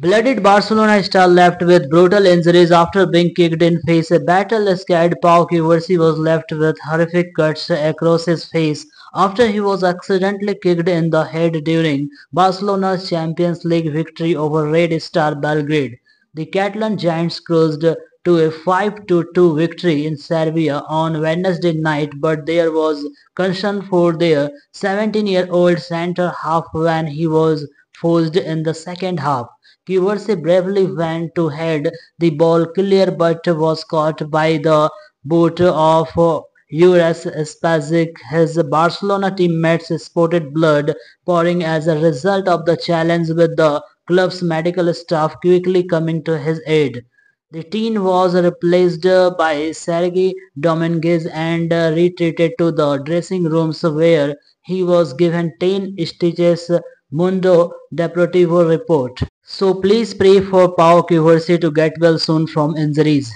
Blooded Barcelona star left with brutal injuries after being kicked in face. A battle-scarred Pau Cubarsí was left with horrific cuts across his face after he was accidentally kicked in the head during Barcelona's Champions League victory over Red Star Belgrade. The Catalan Giants cruised to a 5-2 victory in Serbia on Wednesday night but there was concern for their 17-year-old centre-half when he was forced in the second half. Cubarsí bravely went to head the ball clear but was caught by the boot of Juraj Spajic. His Barcelona teammates spotted blood pouring as a result of the challenge with the club's medical staff quickly coming to his aid. The teen was replaced by Sergi Dominguez and retreated to the dressing rooms where he was given 10 stitches Mundo Deportivo report. So please pray for Pau Cubarsí to get well soon from injuries.